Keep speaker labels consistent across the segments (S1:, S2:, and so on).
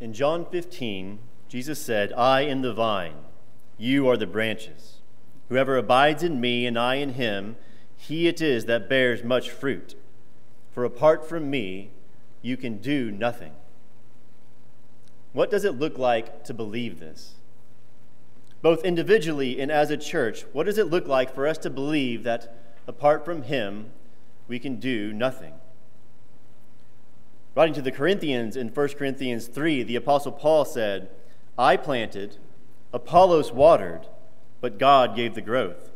S1: In John 15, Jesus said, I am the vine, you are the branches. Whoever abides in me and I in him, he it is that bears much fruit. For apart from me, you can do nothing. What does it look like to believe this? Both individually and as a church, what does it look like for us to believe that apart from Him, we can do nothing? Writing to the Corinthians in 1 Corinthians 3, the Apostle Paul said, I planted, Apollos watered, but God gave the growth.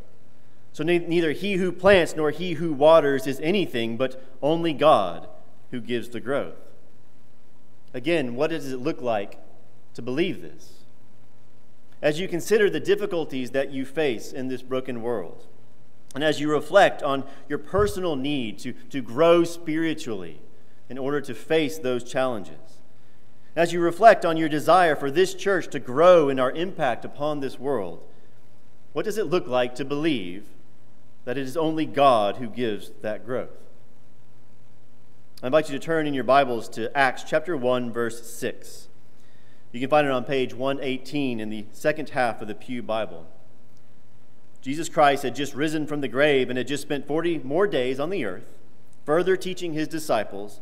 S1: So neither he who plants nor he who waters is anything, but only God who gives the growth. Again, what does it look like to believe this? As you consider the difficulties that you face in this broken world, and as you reflect on your personal need to, to grow spiritually in order to face those challenges, as you reflect on your desire for this church to grow in our impact upon this world, what does it look like to believe that it is only God who gives that growth? I invite you to turn in your Bibles to Acts chapter 1, verse 6. You can find it on page 118 in the second half of the Pew Bible. Jesus Christ had just risen from the grave and had just spent 40 more days on the earth, further teaching his disciples,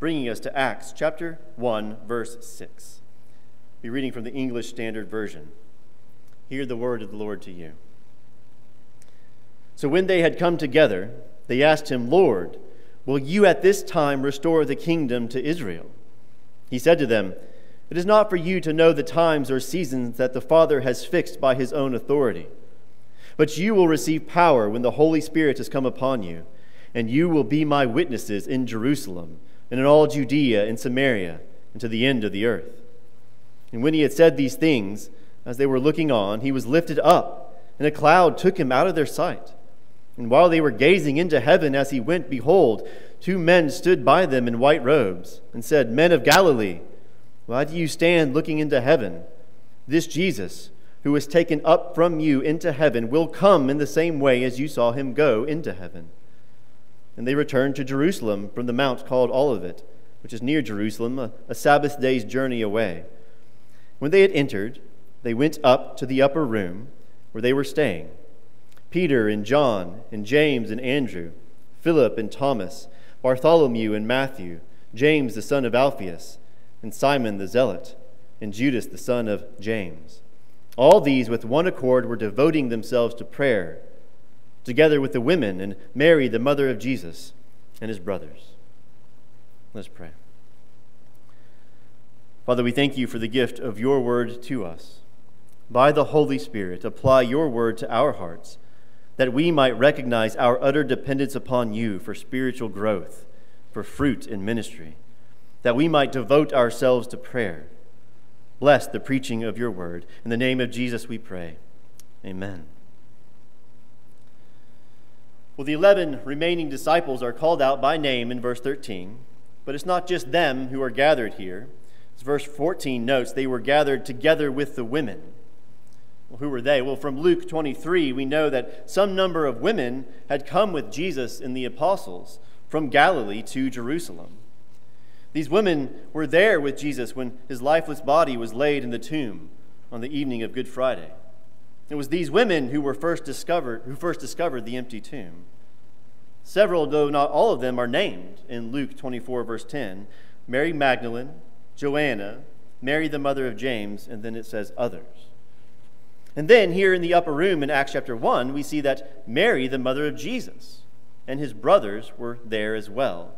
S1: bringing us to Acts chapter 1, verse 6. I'll be reading from the English Standard Version. Hear the word of the Lord to you. So when they had come together, they asked him, Lord, Will you at this time restore the kingdom to Israel? He said to them, It is not for you to know the times or seasons that the Father has fixed by his own authority. But you will receive power when the Holy Spirit has come upon you, and you will be my witnesses in Jerusalem, and in all Judea and Samaria, and to the end of the earth. And when he had said these things, as they were looking on, he was lifted up, and a cloud took him out of their sight. And while they were gazing into heaven as he went, behold, two men stood by them in white robes and said, Men of Galilee, why do you stand looking into heaven? This Jesus, who was taken up from you into heaven, will come in the same way as you saw him go into heaven. And they returned to Jerusalem from the mount called Olivet, which is near Jerusalem, a, a Sabbath day's journey away. When they had entered, they went up to the upper room where they were staying. Peter and John and James and Andrew, Philip and Thomas, Bartholomew and Matthew, James the son of Alphaeus, and Simon the Zealot, and Judas the son of James. All these with one accord were devoting themselves to prayer, together with the women and Mary, the mother of Jesus, and his brothers. Let's pray. Father, we thank you for the gift of your word to us. By the Holy Spirit, apply your word to our hearts that we might recognize our utter dependence upon you for spiritual growth, for fruit in ministry, that we might devote ourselves to prayer. Bless the preaching of your word. In the name of Jesus we pray. Amen. Well, the 11 remaining disciples are called out by name in verse 13, but it's not just them who are gathered here. As verse 14 notes, they were gathered together with the women. Well, who were they? Well, from Luke 23, we know that some number of women had come with Jesus and the apostles from Galilee to Jerusalem. These women were there with Jesus when his lifeless body was laid in the tomb on the evening of Good Friday. It was these women who were first discovered who first discovered the empty tomb. Several, though not all of them, are named in Luke 24, verse 10 Mary Magdalene, Joanna, Mary the mother of James, and then it says others. And then here in the upper room in Acts chapter 1, we see that Mary, the mother of Jesus, and his brothers were there as well.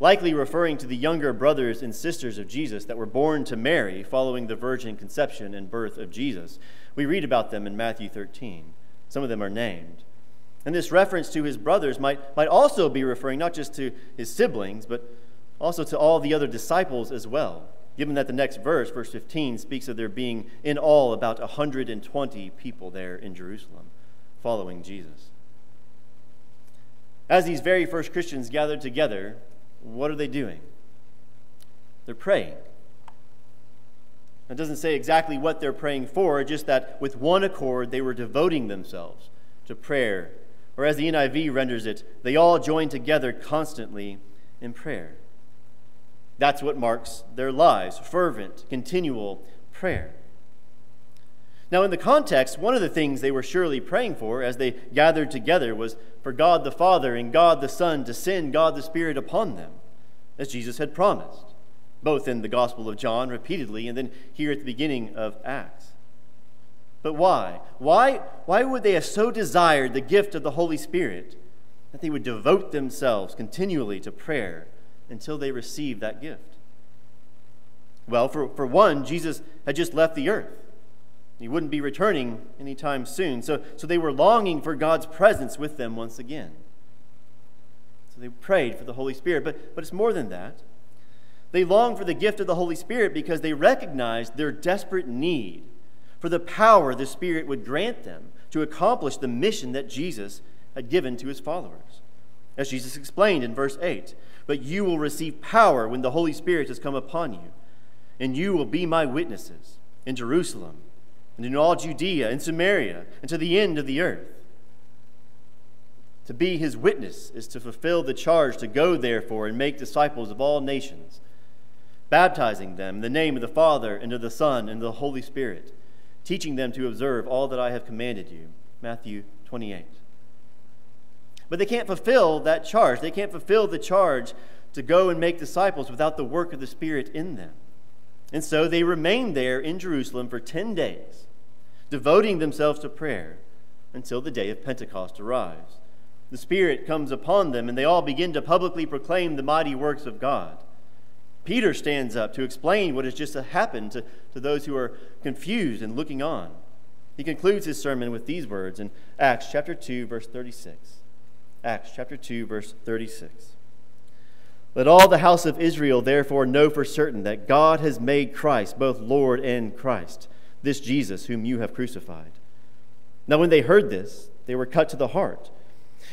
S1: Likely referring to the younger brothers and sisters of Jesus that were born to Mary following the virgin conception and birth of Jesus. We read about them in Matthew 13. Some of them are named. And this reference to his brothers might, might also be referring not just to his siblings, but also to all the other disciples as well given that the next verse, verse 15, speaks of there being in all about 120 people there in Jerusalem following Jesus. As these very first Christians gathered together, what are they doing? They're praying. It doesn't say exactly what they're praying for, just that with one accord they were devoting themselves to prayer. Or as the NIV renders it, they all joined together constantly in prayer. That's what marks their lives fervent, continual prayer. Now, in the context, one of the things they were surely praying for as they gathered together was for God the Father and God the Son to send God the Spirit upon them, as Jesus had promised, both in the Gospel of John repeatedly and then here at the beginning of Acts. But why? Why, why would they have so desired the gift of the Holy Spirit that they would devote themselves continually to prayer until they received that gift? Well, for, for one, Jesus had just left the earth. He wouldn't be returning anytime soon. So, so they were longing for God's presence with them once again. So they prayed for the Holy Spirit. But, but it's more than that. They longed for the gift of the Holy Spirit because they recognized their desperate need for the power the Spirit would grant them to accomplish the mission that Jesus had given to his followers. As Jesus explained in verse 8, but you will receive power when the Holy Spirit has come upon you, and you will be my witnesses in Jerusalem and in all Judea and Samaria and to the end of the earth. To be his witness is to fulfill the charge to go, therefore, and make disciples of all nations, baptizing them in the name of the Father, and of the Son, and of the Holy Spirit, teaching them to observe all that I have commanded you. Matthew 28. But they can't fulfill that charge. They can't fulfill the charge to go and make disciples without the work of the Spirit in them. And so they remained there in Jerusalem for 10 days, devoting themselves to prayer until the day of Pentecost arrives. The Spirit comes upon them, and they all begin to publicly proclaim the mighty works of God. Peter stands up to explain what has just happened to, to those who are confused and looking on. He concludes his sermon with these words in Acts chapter 2, verse 36. Acts chapter 2, verse 36. Let all the house of Israel therefore know for certain that God has made Christ both Lord and Christ, this Jesus whom you have crucified. Now, when they heard this, they were cut to the heart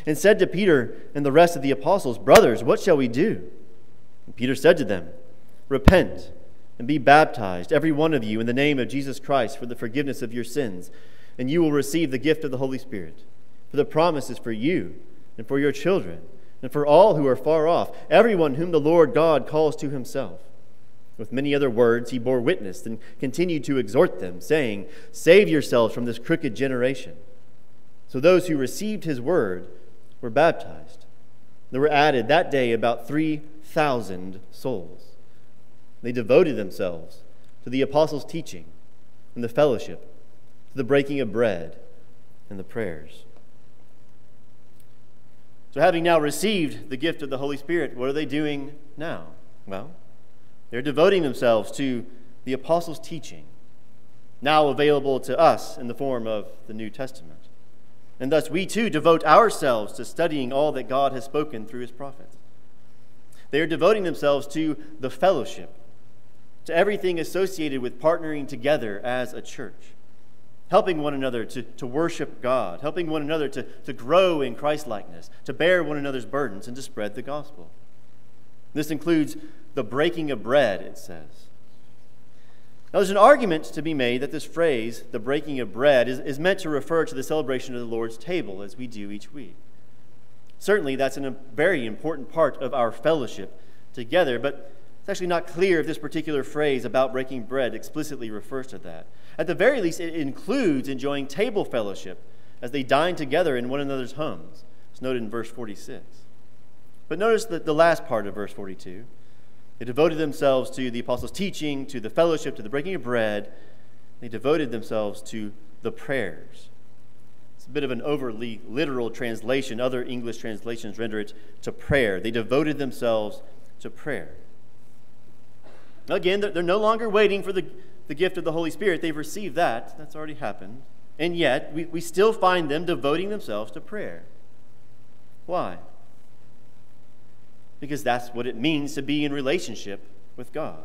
S1: and said to Peter and the rest of the apostles, Brothers, what shall we do? And Peter said to them, Repent and be baptized, every one of you, in the name of Jesus Christ for the forgiveness of your sins, and you will receive the gift of the Holy Spirit. For the promise is for you and for your children and for all who are far off, everyone whom the Lord God calls to himself. With many other words, he bore witness and continued to exhort them, saying, Save yourselves from this crooked generation. So those who received his word were baptized. There were added that day about 3,000 souls. They devoted themselves to the apostles' teaching and the fellowship, to the breaking of bread and the prayers. So, having now received the gift of the Holy Spirit, what are they doing now? Well, they're devoting themselves to the apostles' teaching, now available to us in the form of the New Testament. And thus, we too devote ourselves to studying all that God has spoken through his prophets. They are devoting themselves to the fellowship, to everything associated with partnering together as a church helping one another to, to worship God, helping one another to, to grow in Christlikeness, to bear one another's burdens, and to spread the gospel. This includes the breaking of bread, it says. Now, there's an argument to be made that this phrase, the breaking of bread, is, is meant to refer to the celebration of the Lord's table as we do each week. Certainly, that's a very important part of our fellowship together, but it's actually not clear if this particular phrase about breaking bread explicitly refers to that. At the very least, it includes enjoying table fellowship as they dine together in one another's homes. It's noted in verse 46. But notice the, the last part of verse 42. They devoted themselves to the apostles' teaching, to the fellowship, to the breaking of bread. They devoted themselves to the prayers. It's a bit of an overly literal translation. Other English translations render it to prayer. They devoted themselves to prayer. Again, they're no longer waiting for the the gift of the Holy Spirit. They've received that, that's already happened. And yet, we, we still find them devoting themselves to prayer. Why? Because that's what it means to be in relationship with God.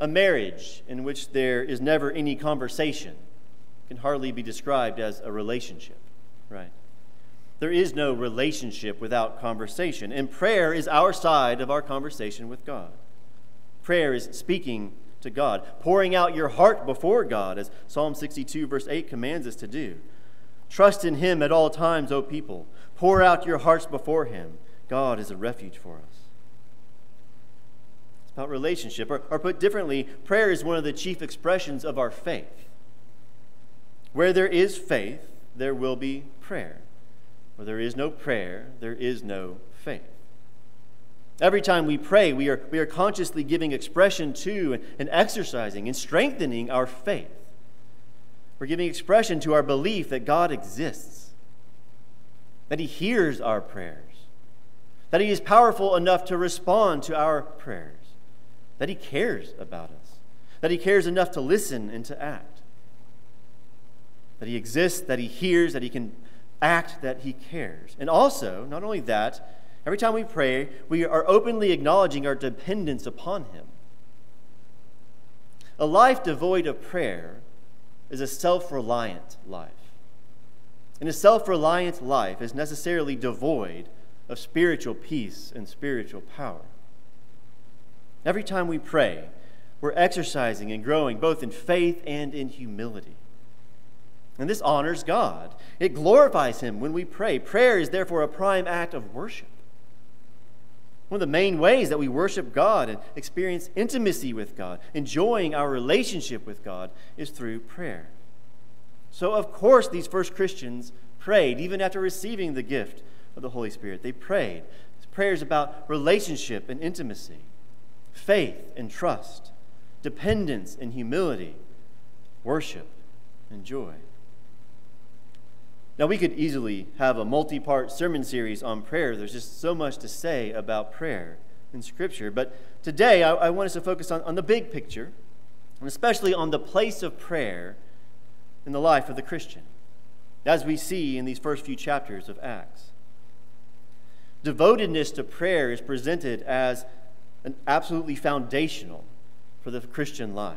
S1: A marriage in which there is never any conversation can hardly be described as a relationship, right? There is no relationship without conversation, and prayer is our side of our conversation with God. Prayer is speaking to God, pouring out your heart before God, as Psalm 62, verse 8 commands us to do. Trust in Him at all times, O people. Pour out your hearts before Him. God is a refuge for us. It's about relationship. Or, or put differently, prayer is one of the chief expressions of our faith. Where there is faith, there will be prayer. Where there is no prayer, there is no faith. Every time we pray, we are, we are consciously giving expression to and, and exercising and strengthening our faith. We're giving expression to our belief that God exists, that He hears our prayers, that He is powerful enough to respond to our prayers, that He cares about us, that He cares enough to listen and to act, that He exists, that He hears, that He can act, that He cares. And also, not only that, Every time we pray, we are openly acknowledging our dependence upon Him. A life devoid of prayer is a self reliant life. And a self reliant life is necessarily devoid of spiritual peace and spiritual power. Every time we pray, we're exercising and growing both in faith and in humility. And this honors God. It glorifies Him when we pray. Prayer is therefore a prime act of worship. One of the main ways that we worship God and experience intimacy with God, enjoying our relationship with God, is through prayer. So, of course, these first Christians prayed even after receiving the gift of the Holy Spirit. They prayed. Prayers about relationship and intimacy, faith and trust, dependence and humility, worship and joy. Now, we could easily have a multi part sermon series on prayer. There's just so much to say about prayer in Scripture. But today, I, I want us to focus on, on the big picture, and especially on the place of prayer in the life of the Christian, as we see in these first few chapters of Acts. Devotedness to prayer is presented as an absolutely foundational for the Christian life,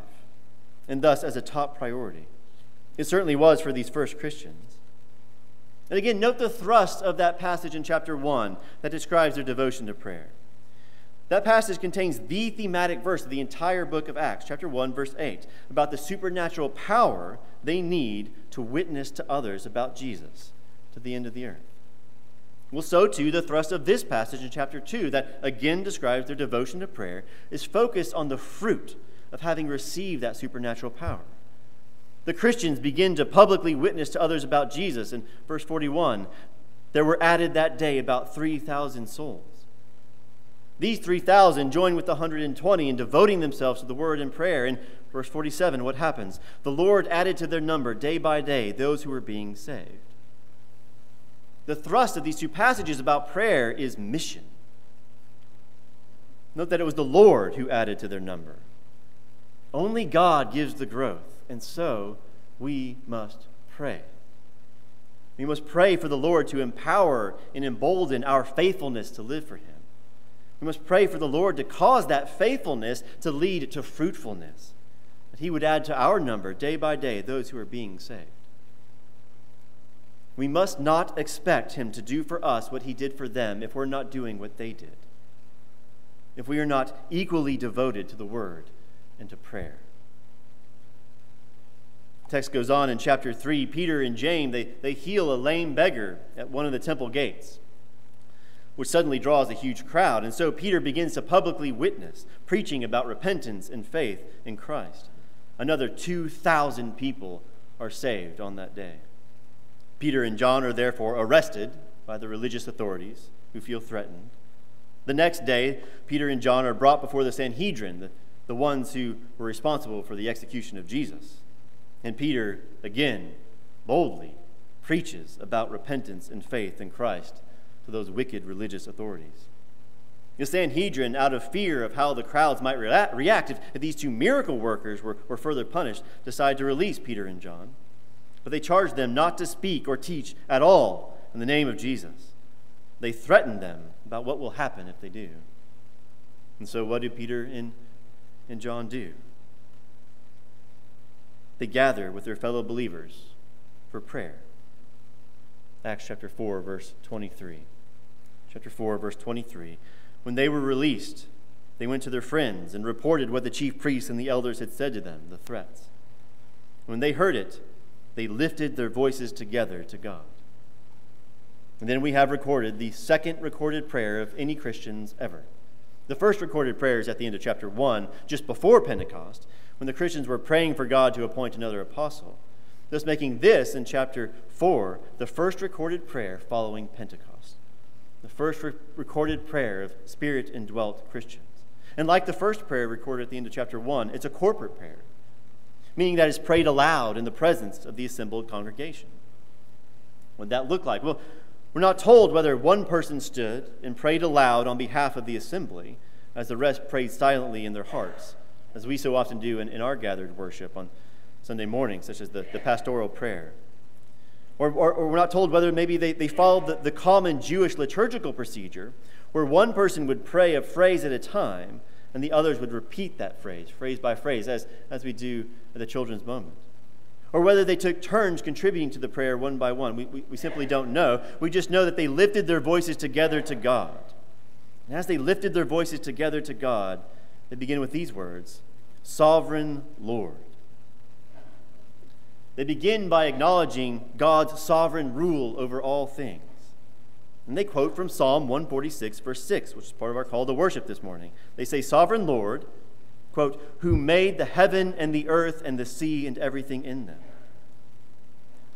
S1: and thus as a top priority. It certainly was for these first Christians. And again, note the thrust of that passage in chapter 1 that describes their devotion to prayer. That passage contains the thematic verse of the entire book of Acts, chapter 1, verse 8, about the supernatural power they need to witness to others about Jesus to the end of the earth. Well, so too, the thrust of this passage in chapter 2, that again describes their devotion to prayer, is focused on the fruit of having received that supernatural power the Christians begin to publicly witness to others about Jesus. In verse 41, there were added that day about 3,000 souls. These 3,000 join with the 120 in devoting themselves to the word and prayer. In verse 47, what happens? The Lord added to their number day by day those who were being saved. The thrust of these two passages about prayer is mission. Note that it was the Lord who added to their number. Only God gives the growth and so we must pray. We must pray for the Lord to empower and embolden our faithfulness to live for Him. We must pray for the Lord to cause that faithfulness to lead to fruitfulness, that He would add to our number day by day those who are being saved. We must not expect Him to do for us what He did for them if we're not doing what they did, if we are not equally devoted to the Word and to prayer. Text goes on in chapter 3. Peter and James, they, they heal a lame beggar at one of the temple gates, which suddenly draws a huge crowd. And so Peter begins to publicly witness, preaching about repentance and faith in Christ. Another 2,000 people are saved on that day. Peter and John are therefore arrested by the religious authorities who feel threatened. The next day, Peter and John are brought before the Sanhedrin, the, the ones who were responsible for the execution of Jesus. And Peter, again, boldly preaches about repentance and faith in Christ to those wicked religious authorities. The Sanhedrin, out of fear of how the crowds might react if, these two miracle workers were, were further punished, decided to release Peter and John. But they charged them not to speak or teach at all in the name of Jesus. They threatened them about what will happen if they do. And so, what do Peter and, and John do? They gather with their fellow believers for prayer. Acts chapter 4, verse 23. Chapter 4, verse 23. When they were released, they went to their friends and reported what the chief priests and the elders had said to them, the threats. When they heard it, they lifted their voices together to God. And then we have recorded the second recorded prayer of any Christians ever. The first recorded prayer is at the end of chapter 1, just before Pentecost, when the Christians were praying for God to appoint another apostle, thus making this in chapter 4 the first recorded prayer following Pentecost. The first re- recorded prayer of spirit indwelt Christians. And like the first prayer recorded at the end of chapter 1, it's a corporate prayer, meaning that it's prayed aloud in the presence of the assembled congregation. What that look like? Well, we're not told whether one person stood and prayed aloud on behalf of the assembly, as the rest prayed silently in their hearts, as we so often do in, in our gathered worship on Sunday morning, such as the, the pastoral prayer. Or, or, or, we're not told whether maybe they, they followed the, the common Jewish liturgical procedure, where one person would pray a phrase at a time, and the others would repeat that phrase, phrase by phrase, as, as we do at the children's moment or whether they took turns contributing to the prayer one by one. We, we, we, simply don't know. We just know that they lifted their voices together to God. And as they lifted their voices together to God, they begin with these words Sovereign Lord. They begin by acknowledging God's sovereign rule over all things. And they quote from Psalm 146, verse 6, which is part of our call to worship this morning. They say, Sovereign Lord, quote, who made the heaven and the earth and the sea and everything in them.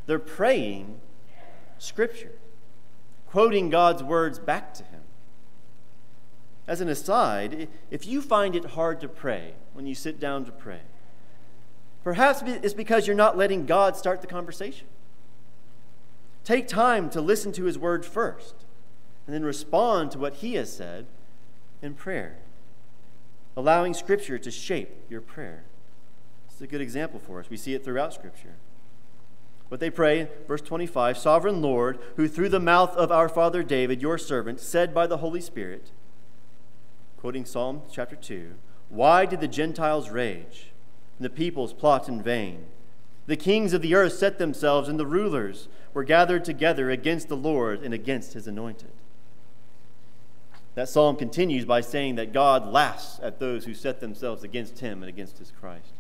S1: They're praying Scripture, quoting God's words back to Him. As an aside, if you find it hard to pray when you sit down to pray, perhaps it's because you're not letting God start the conversation. Take time to listen to His word first, and then respond to what He has said in prayer allowing Scripture to shape your prayer. Is a good example for us. We see it throughout Scripture. What they pray, verse 25 Sovereign Lord, who through the mouth of our father David, your servant, said by the Holy Spirit, quoting Psalm chapter 2, Why did the Gentiles rage and the peoples plot in vain? The kings of the earth set themselves, and the rulers were gathered together against the Lord and against his anointed. That psalm continues by saying that God laughs at those who set themselves against him and against his Christ.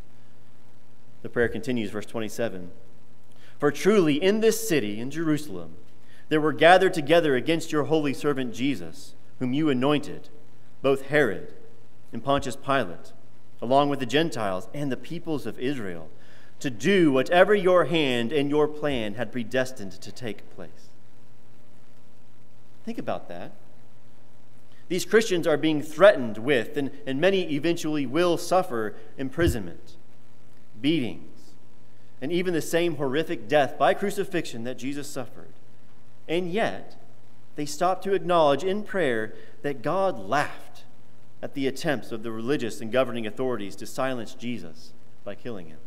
S1: The prayer continues, verse 27 For truly in this city, in Jerusalem, there were gathered together against your holy servant Jesus, whom you anointed, both Herod and Pontius Pilate, along with the Gentiles and the peoples of Israel, to do whatever your hand and your plan had predestined to take place. Think about that. These Christians are being threatened with, and, and many eventually will suffer imprisonment, beatings, and even the same horrific death by crucifixion that Jesus suffered. And yet, they stop to acknowledge in prayer that God laughed at the attempts of the religious and governing authorities to silence Jesus by killing him.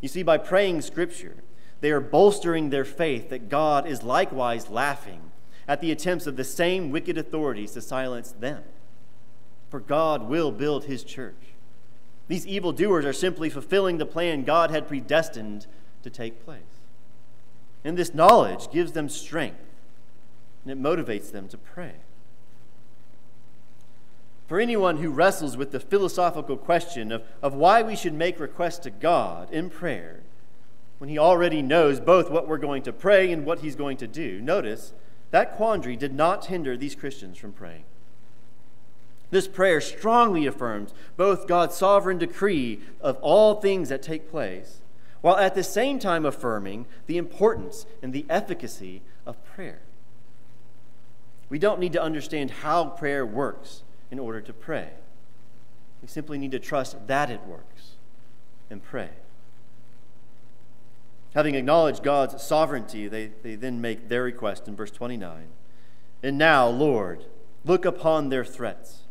S1: You see, by praying Scripture, they are bolstering their faith that God is likewise laughing at the attempts of the same wicked authorities to silence them. For God will build his church. These evildoers are simply fulfilling the plan God had predestined to take place. And this knowledge gives them strength and it motivates them to pray. For anyone who wrestles with the philosophical question of, of why we should make requests to God in prayer when he already knows both what we're going to pray and what he's going to do, notice that quandary did not hinder these Christians from praying. This prayer strongly affirms both God's sovereign decree of all things that take place, while at the same time affirming the importance and the efficacy of prayer. We don't need to understand how prayer works in order to pray. We simply need to trust that it works and pray. Having acknowledged God's sovereignty, they, they then make their request in verse 29. And now, Lord, look upon their threats,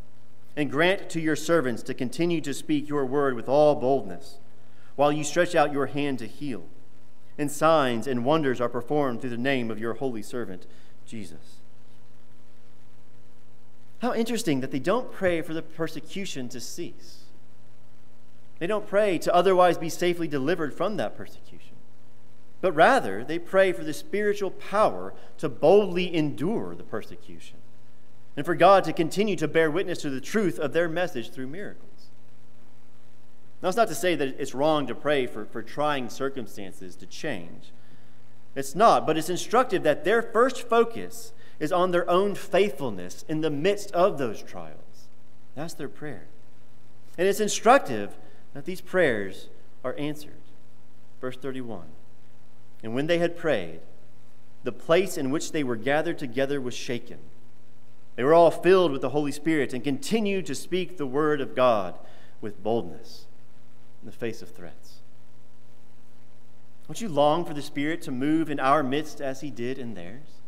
S1: and grant to your servants to continue to speak your word with all boldness, while you stretch out your hand to heal. And signs and wonders are performed through the name of your holy servant, Jesus. How interesting that they don't pray for the persecution to cease. They don't pray to otherwise be safely delivered from that persecution but rather they pray for the spiritual power to boldly endure the persecution and for God to continue to bear witness to the truth of their message through miracles. Now, it's not to say that it's wrong to pray for, for trying circumstances to change. It's not, but it's instructive that their first focus is on their own faithfulness in the midst of those trials. That's their prayer. And it's instructive that these prayers are answered. Verse 31 And when they had prayed, the place in which they were gathered together was shaken. They were all filled with the Holy Spirit and continued to speak the word of God with boldness in the face of threats. Don't you long for the Spirit to move in our midst as he did in theirs?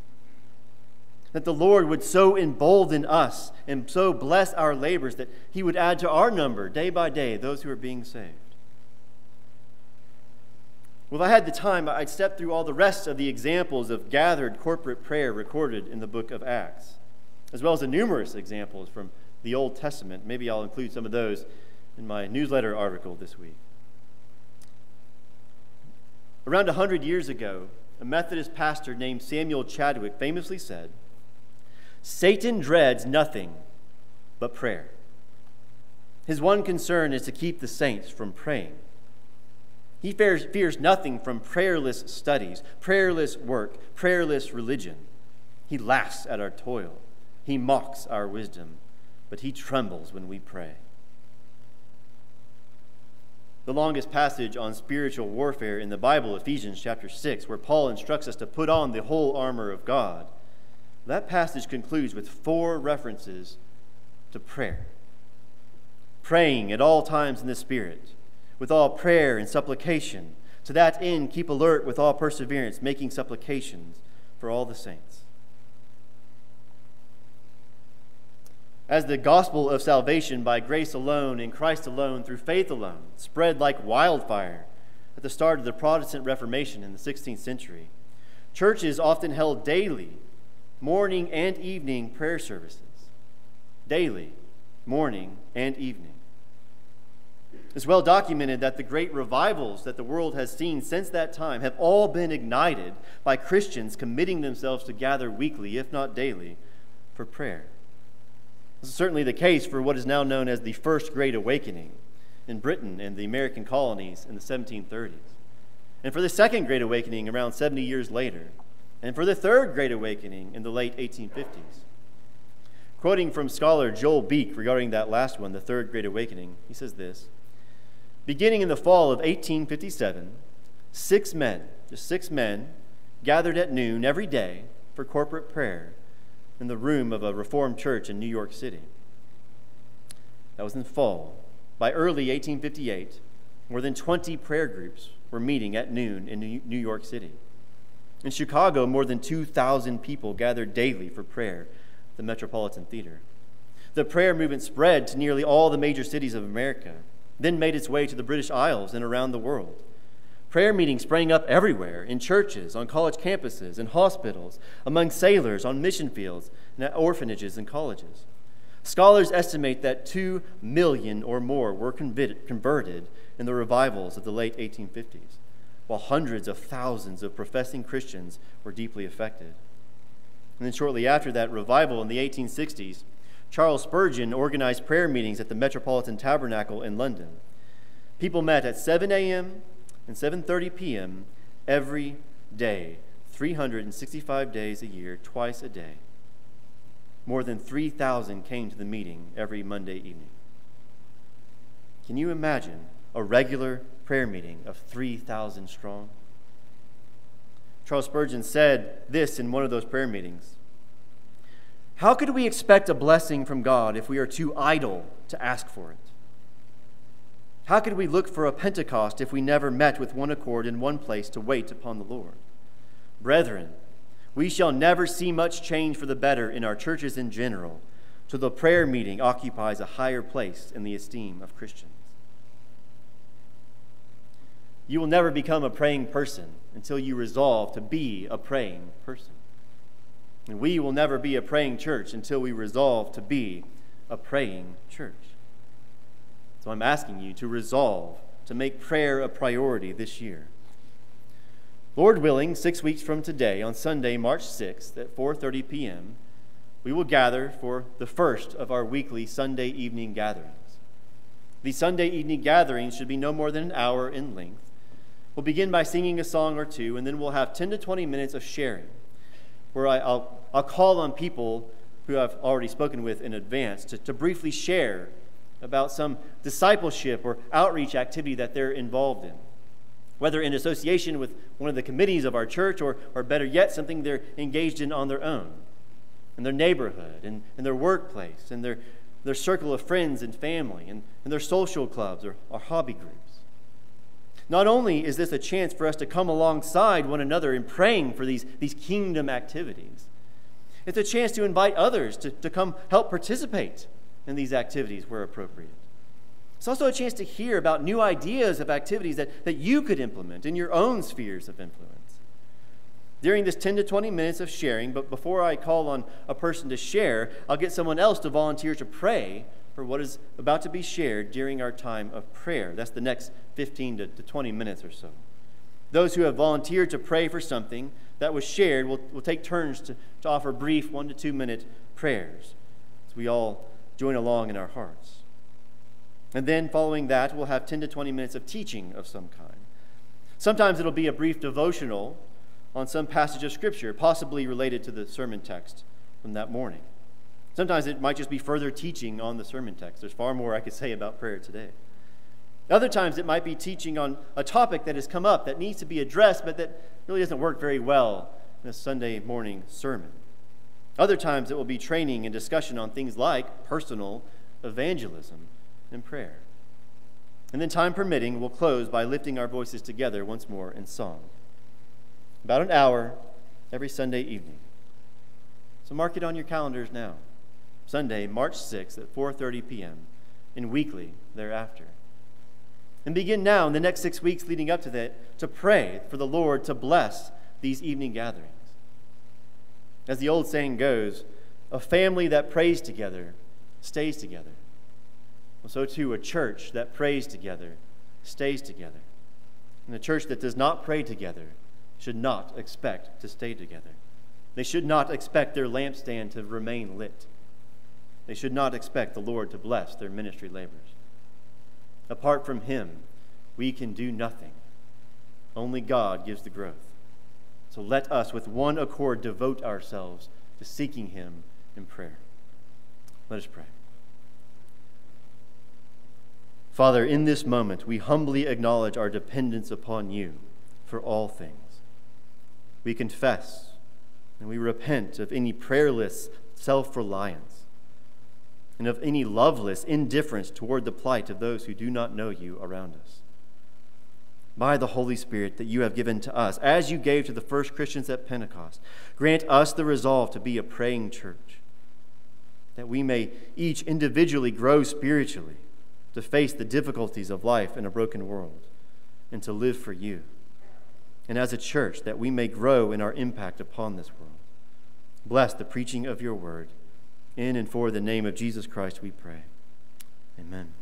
S1: That the Lord would so embolden us and so bless our labors that he would add to our number day by day those who are being saved. Well, if I had the time, I'd step through all the rest of the examples of gathered corporate prayer recorded in the book of Acts, as well as the numerous examples from the Old Testament. Maybe I'll include some of those in my newsletter article this week. Around 100 years ago, a Methodist pastor named Samuel Chadwick famously said, Satan dreads nothing but prayer. His one concern is to keep the saints from praying. He fears, fears nothing from prayerless studies, prayerless work, prayerless religion. He laughs at our toil. He mocks our wisdom, but he trembles when we pray. The longest passage on spiritual warfare in the Bible, Ephesians chapter 6, where Paul instructs us to put on the whole armor of God, that passage concludes with four references to prayer. Praying at all times in the Spirit with all prayer and supplication. To that end, keep alert with all perseverance, making supplications for all the saints. As the gospel of salvation by grace alone, in Christ alone, through faith alone, spread like wildfire at the start of the Protestant Reformation in the 16th century, churches often held daily, morning and evening prayer services. Daily, morning and evening. It's well documented that the great revivals that the world has seen since that time have all been ignited by Christians committing themselves to gather weekly, if not daily, for prayer. This is certainly the case for what is now known as the First Great Awakening in Britain and the American colonies in the 1730s, and for the Second Great Awakening around 70 years later, and for the Third Great Awakening in the late 1850s. Quoting from scholar Joel Beeke regarding that last one, the Third Great Awakening, he says this. Beginning in the fall of 1857, six men, just six men, gathered at noon every day for corporate prayer in the room of a Reformed church in New York City. That was in fall. By early 1858, more than 20 prayer groups were meeting at noon in New York City. In Chicago, more than 2,000 people gathered daily for prayer the Metropolitan Theater. The prayer movement spread to nearly all the major cities of America then made its way to the British Isles and around the world. Prayer meetings sprang up everywhere in churches, on college campuses, in hospitals, among sailors, on mission fields, and at orphanages and colleges. Scholars estimate that 2 million or more were converted in the revivals of the late 1850s, while hundreds of thousands of professing Christians were deeply affected. And then, shortly after that revival in the 1860s, Charles Spurgeon organized prayer meetings at the Metropolitan Tabernacle in London. People met at 7 a.m. and 7:30 p.m. every day, 365 days a year, twice a day. More than 3,000 came to the meeting every Monday evening. Can you imagine a regular prayer meeting of 3,000 strong? Charles Spurgeon said this in one of those prayer meetings how could we expect a blessing from God if we are too idle to ask for it? How could we look for a Pentecost if we never met with one accord in one place to wait upon the Lord? Brethren, we shall never see much change for the better in our churches in general, till the prayer meeting occupies a higher place in the esteem of Christians. You will never become a praying person until you resolve to be a praying person. And we will never be a praying church until we resolve to be a praying church. So I'm asking you to resolve to make prayer a priority this year. Lord willing, 6 weeks from today on Sunday, March 6th at 4:30 p.m., we will gather for the first of our weekly Sunday evening gatherings. These Sunday evening gatherings should be no more than an hour in length. We'll begin by singing a song or two, and then we'll have 10 to 20 minutes of sharing where I, will I'll call on people who I've already spoken with in advance to, to briefly share about some discipleship or outreach activity that they're involved in, whether in association with one of the committees of our church or, or better yet, something they're engaged in on their own, in their neighborhood, in, in their workplace, in their, their circle of friends and family, and in their social clubs or, or hobby groups. Not only is this a chance for us to come alongside one another in praying for these, these kingdom activities, it's a chance to invite others to, to come help participate in these activities where appropriate. It's also a chance to hear about new ideas of activities that, that you could implement in your own spheres of influence. During this 10 to 20 minutes of sharing, but before I call on a person to share, I'll get someone else to volunteer to pray for what is about to be shared during our time of prayer. That's the next 15 to, to 20 minutes or so. Those who have volunteered to pray for something that was shared will, will take turns to, to offer brief one to two minute prayers as we all join along in our hearts. And then following that, we'll have 10 to 20 minutes of teaching of some kind. Sometimes it'll be a brief devotional on some passage of Scripture, possibly related to the sermon text from that morning. Sometimes it might just be further teaching on the sermon text. There's far more I could say about prayer today. Other times it might be teaching on a topic that has come up that needs to be addressed, but that really doesn't work very well in a Sunday morning sermon. Other times it will be training and discussion on things like personal evangelism and prayer. And then, time permitting, we'll close by lifting our voices together once more in song. About an hour every Sunday evening. So mark it on your calendars now. Sunday, March 6th at 4:30 p.m. and weekly thereafter. And begin now in the next 6 weeks leading up to that to pray for the Lord to bless these evening gatherings. As the old saying goes, a family that prays together stays together. Well, so too, a church that prays together stays together. And a church that does not pray together should not expect to stay together. They should not expect their lampstand to remain lit. They should not expect the Lord to bless their ministry labors. Apart from Him, we can do nothing. Only God gives the growth. So let us, with one accord, devote ourselves to seeking Him in prayer. Let us pray. Father, in this moment, we humbly acknowledge our dependence upon you for all things. We confess and we repent of any prayerless self reliance and of any loveless indifference toward the plight of those who do not know you around us. By the Holy Spirit that you have given to us, as you gave to the first Christians at Pentecost, grant us the resolve to be a praying church, that we may each individually grow spiritually to face the difficulties of life in a broken world and to live for you. And as a church, that we may grow in our impact upon this world. Bless the preaching of your word. In and for the name of Jesus Christ, we pray. Amen.